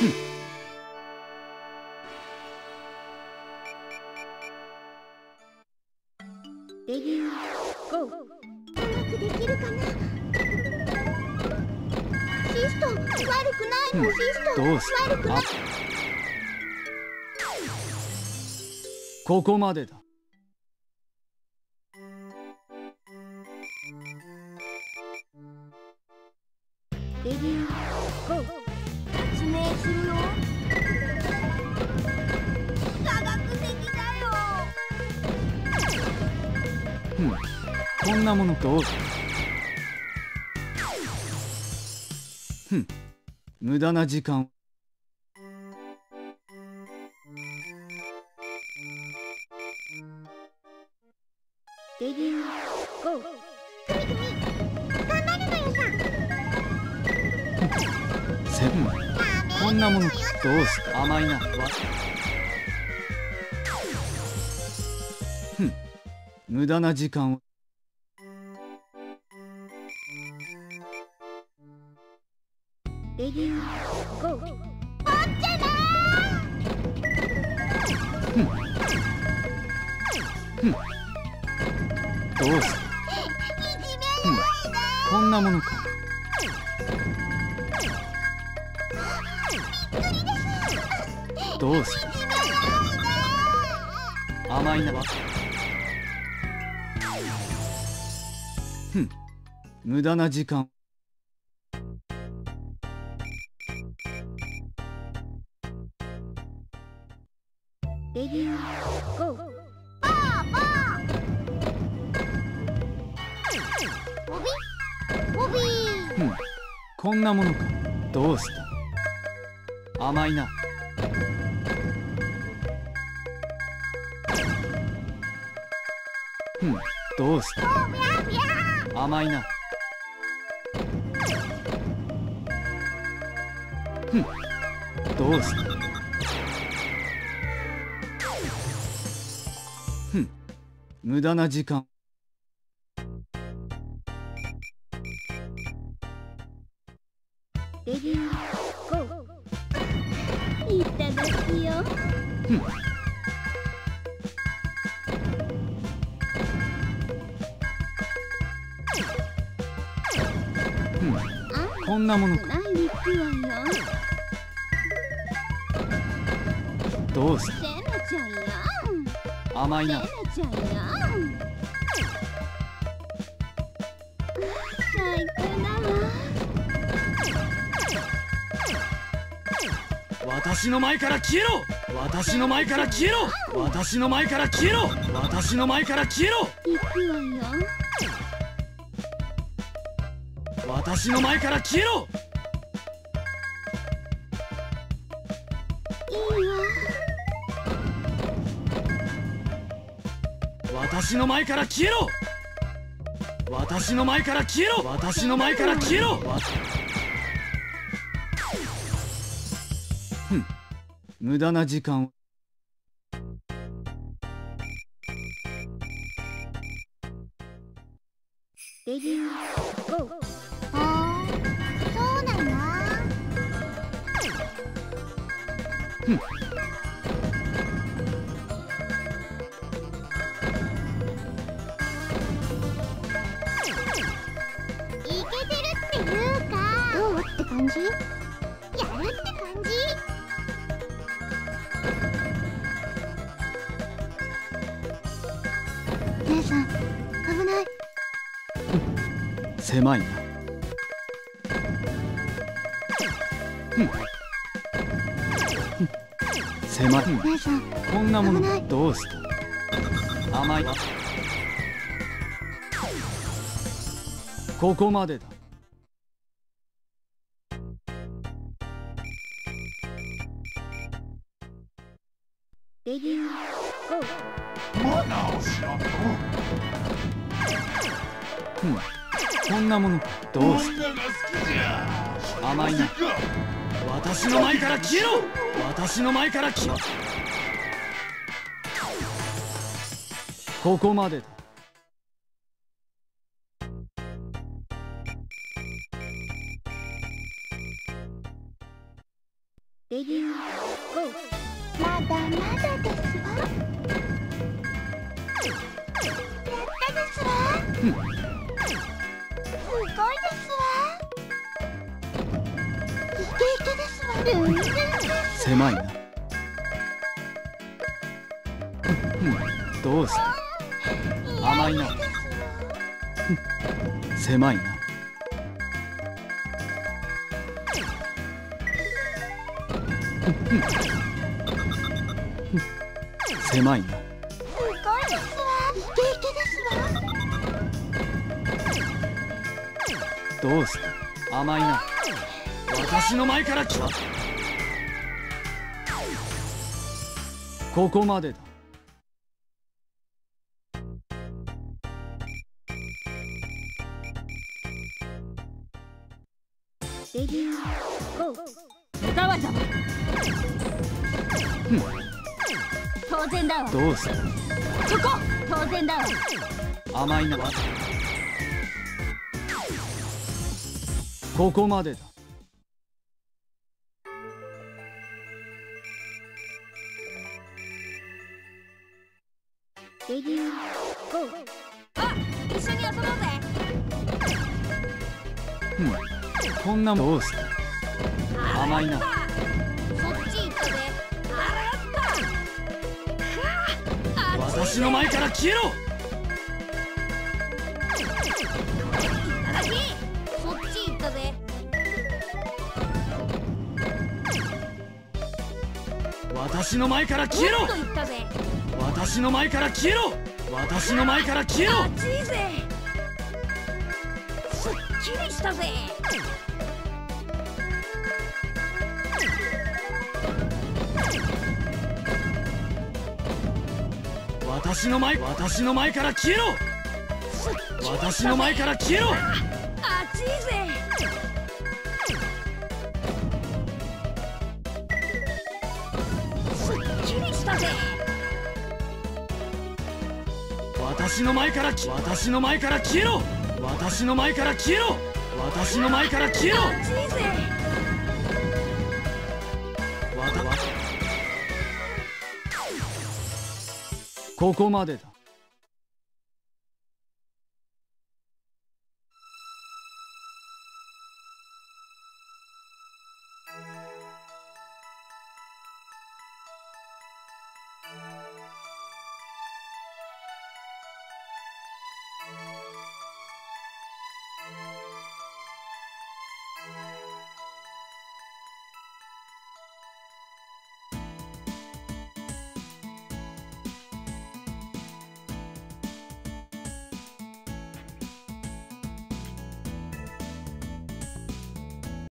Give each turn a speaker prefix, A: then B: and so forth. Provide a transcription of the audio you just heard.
A: レディーゴー。うまくできるかなシスト悪くないの、シスト
B: どうす
A: 悪くない。
B: あここまでだ。
A: レディーゴー。発明するよ科学的だよ。
B: ふんこんなものどうぞ。ふん無駄な時間を。
A: レディーゴー。ふみふみ頑張るのよさ
B: せんこんなものどうすか？甘いな。わふん。無駄な時間を。
A: レディーゴー。おっちゃ
B: どうすかふん。こんなものかどうすか甘いなわふん。無駄な時間。
A: レディーゴー。ボーボー。ボビボビー。
B: ふん。こんなものか。どうした？甘いなどうした？甘いな。ふん。どうした？ふん。無駄な時間。
A: レディーゴー。いただきよ。
B: ふんんなもの。かどうす
A: セナちゃんや
B: 甘いな。
A: 最高だわ
B: 私の前から消えろ！私の前から消えろ！私の前から消えろ！私の前から消えろ！
A: 行くわよ
B: 私の前から消えろ！
A: いいわ
B: 私の前から消えろ！私の前から消えろ！私の前から消えろ！わふん無駄な時間を。
A: レディーゴー
B: 狭いなふん。ふん狭い
A: 姉さん
B: こんなも
A: 危ない
B: のどうした甘いここまでだ
A: レディーゴー
C: マナーをしろと
B: ふんこんなものどうし
C: 女が好きじゃ
B: 甘いな私の前から消えろ！私の前から消えここまでだ。
A: レディーゴー。まだまだですわ。やったですわ。
B: うん狭いな。どうして甘いな。狭いな。狭いな
A: すごいですわイケイケですわ
B: どうして甘いな私の前から来たここまでだ。
A: レディーゴー。
D: 歌わざま当然だわ
B: どうして
D: そこ。当然だわ。
B: 甘いなここまでだ
A: レディーゴー。
D: あ一緒に遊ぼうぜ。
B: うん。こんなもんどうして甘いな。
D: そっち行ったぜ。あらやった
B: 私の前から消えろ！
D: いただき。そっち行ったぜ。
B: 私の前から消えろ！
D: もっと行ったぜ
B: 私の前から消えろ。私の前から消えろ。
D: 熱いぜ。すっきりしたぜ。
B: 私の前私の前から消えろ。私の前から消えろ私の前から消私の前から消えろ。私の前から消えろ。私の前から消えろ。
D: 熱いぜ
B: わた。ここまでだ。